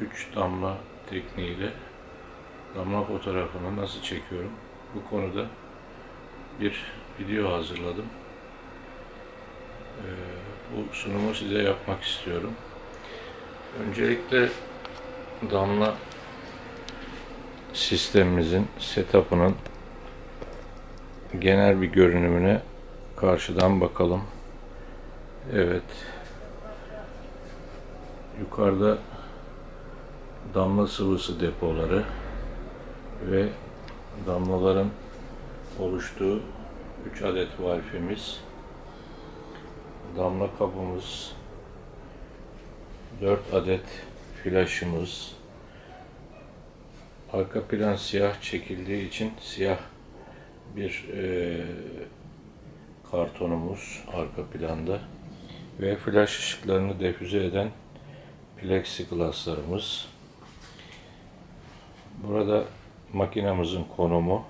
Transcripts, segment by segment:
size iki sütunlu 3 damla tekniğiyle damla fotoğrafını nasıl çekiyorum bu konuda bir video hazırladım. Ee, bu sunumu size yapmak istiyorum. Öncelikle damla sistemimizin setup'ının genel bir görünümüne karşıdan bakalım. Evet. Yukarıda damla sıvısı depoları ve damlaların oluştuğu 3 adet valfimiz, damla kabımız, 4 adet flaşımız, arka plan siyah çekildiği için siyah bir e, kartonumuz arka planda ve flash ışıklarını defüze eden plexiglasslarımız. Burada makinamızın konumu.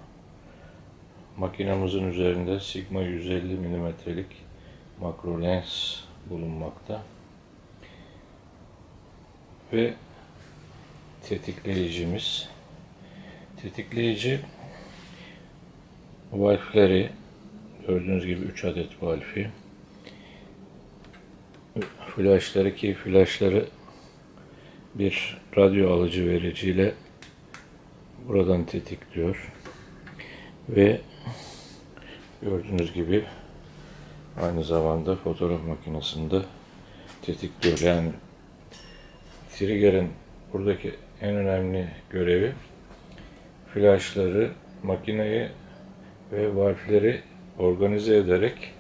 Makinamızın üzerinde Sigma 150 mm'lik makro lens bulunmakta. Ve tetikleyicimiz. Tetikleyici valfleri gördüğünüz gibi 3 adet valfi flashları ki flashları bir radyo alıcı vericiyle buradan tetikliyor ve gördüğünüz gibi aynı zamanda fotoğraf makinesinde tetikliyor yani trigger'ın buradaki en önemli görevi flashları makineyi ve valfleri organize ederek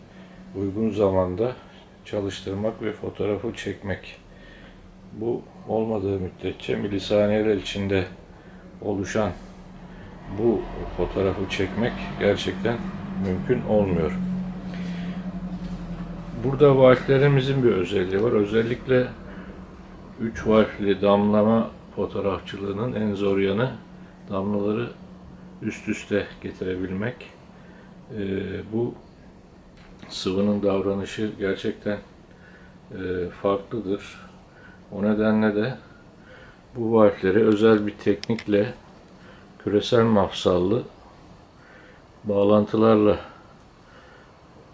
uygun zamanda çalıştırmak ve fotoğrafı çekmek. Bu olmadığı müddetçe milisaniyeler içinde oluşan bu fotoğrafı çekmek gerçekten mümkün olmuyor. Burada valflerimizin bir özelliği var. Özellikle 3 valfli damlama fotoğrafçılığının en zor yanı damlaları üst üste getirebilmek. Ee, bu sıvının davranışı gerçekten e, farklıdır. O nedenle de bu valfleri özel bir teknikle küresel mafsallı bağlantılarla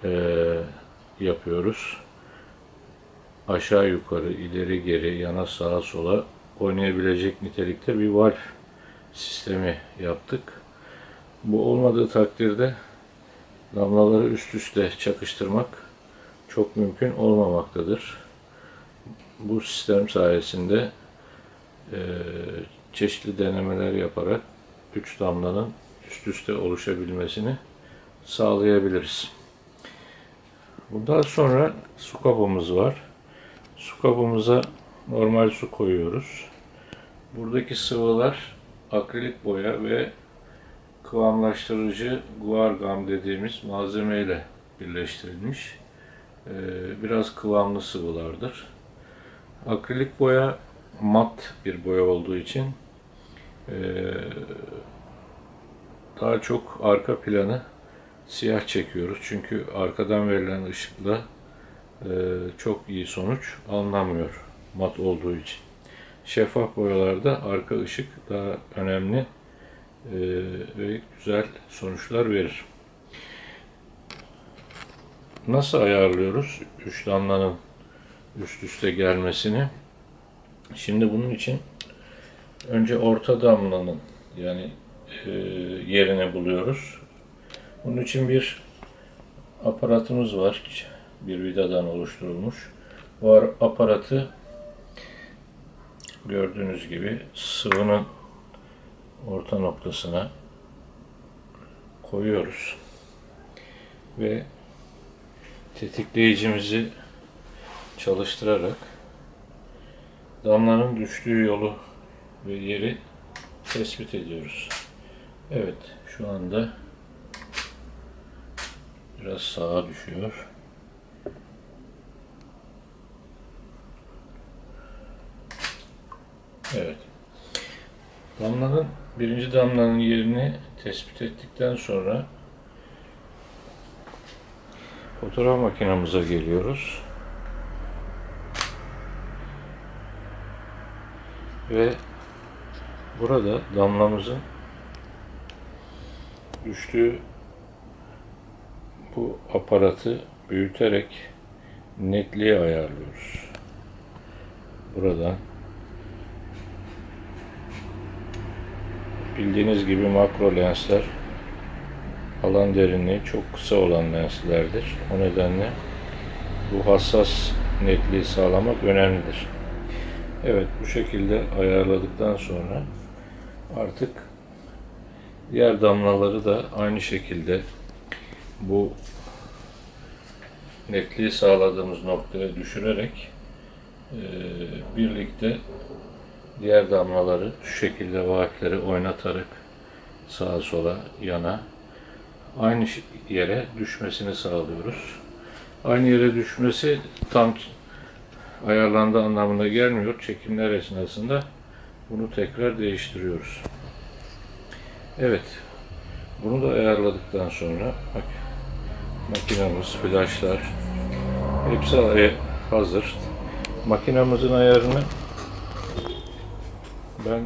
e, yapıyoruz. Aşağı yukarı, ileri geri, yana sağa sola oynayabilecek nitelikte bir valf sistemi yaptık. Bu olmadığı takdirde damlaları üst üste çakıştırmak çok mümkün olmamaktadır. Bu sistem sayesinde e, çeşitli denemeler yaparak üç damlanın üst üste oluşabilmesini sağlayabiliriz. Bundan sonra su kabımız var. Su kabımıza normal su koyuyoruz. Buradaki sıvılar akrilik boya ve kıvamlaştırıcı guar dediğimiz malzemeyle birleştirilmiş. Ee, biraz kıvamlı sıvılardır. Akrilik boya mat bir boya olduğu için e, daha çok arka planı siyah çekiyoruz. Çünkü arkadan verilen ışıkla e, çok iyi sonuç alınamıyor mat olduğu için. Şeffaf boyalarda arka ışık daha önemli e, ve güzel sonuçlar verir. Nasıl ayarlıyoruz üç damlanın üst üste gelmesini? Şimdi bunun için önce orta damlanın yani e, yerini buluyoruz. Bunun için bir aparatımız var. Bir vidadan oluşturulmuş. Bu aparatı gördüğünüz gibi sıvının orta noktasına koyuyoruz. Ve tetikleyicimizi çalıştırarak damlanın düştüğü yolu ve yeri tespit ediyoruz. Evet, şu anda biraz sağa düşüyor. Evet. Damlanın birinci damlanın yerini tespit ettikten sonra fotoğraf makinamıza geliyoruz. Ve burada damlamızın düştüğü bu aparatı büyüterek netliği ayarlıyoruz. Buradan bildiğiniz gibi makro lensler alan derinliği çok kısa olan lenslerdir. O nedenle bu hassas netliği sağlamak önemlidir. Evet bu şekilde ayarladıktan sonra artık diğer damlaları da aynı şekilde bu netliği sağladığımız noktaya düşürerek e, birlikte diğer damlaları şu şekilde vakitleri oynatarak sağa sola yana aynı yere düşmesini sağlıyoruz. Aynı yere düşmesi tam ayarlandığı anlamına gelmiyor. Çekimler esnasında bunu tekrar değiştiriyoruz. Evet. Bunu da ayarladıktan sonra bak, makinamız, flaşlar hepsi hazır. Makinamızın ayarını ben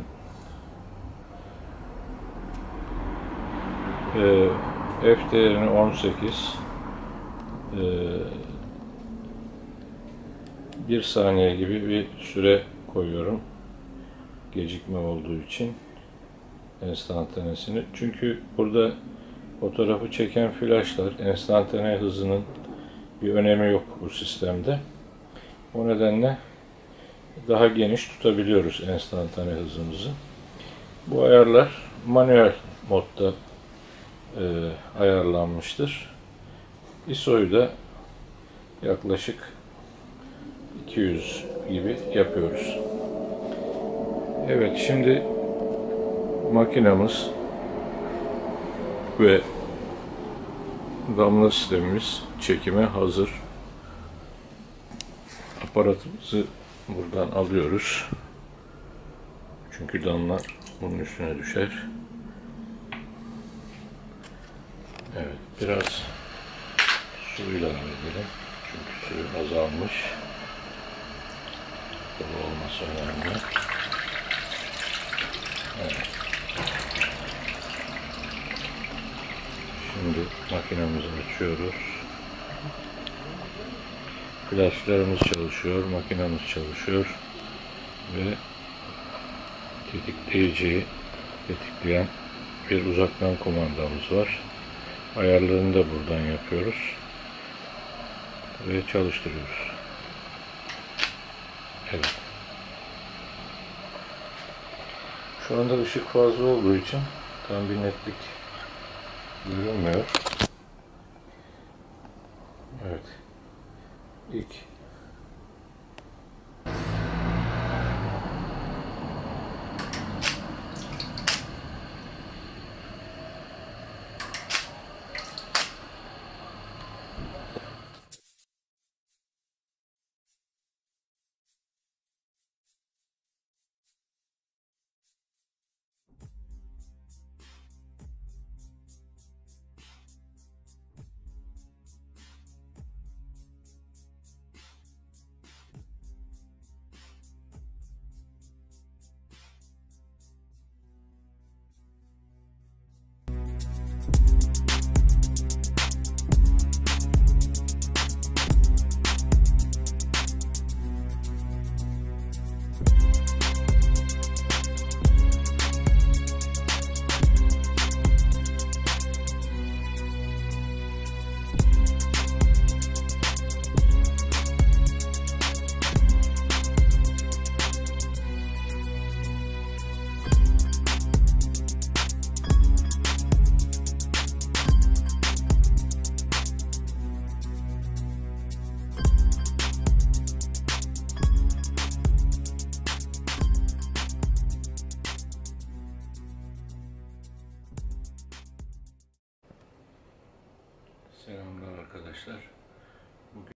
e, F değerini 18 e, bir saniye gibi bir süre koyuyorum gecikme olduğu için enstantanesini. Çünkü burada fotoğrafı çeken flaşlar enstantane hızının bir önemi yok bu sistemde. O nedenle daha geniş tutabiliyoruz enstantane hızımızı. Bu ayarlar manuel modda e, ayarlanmıştır. ISO'yu da yaklaşık 200 gibi yapıyoruz. Evet şimdi makinamız ve damla sistemimiz çekime hazır. Aparatımızı buradan alıyoruz. Çünkü damla bunun üstüne düşer. Evet biraz su ilave edelim. Çünkü suyu azalmış. Dolu olması önemli. Evet. Şimdi makinemizi açıyoruz. Flaşlarımız çalışıyor, makinamız çalışıyor ve tetikleyiciyi tetikleyen bir uzaktan kumandamız var. Ayarlarını da buradan yapıyoruz ve çalıştırıyoruz. Evet. Şu anda ışık fazla olduğu için tam bir netlik görünmüyor. Evet. İlk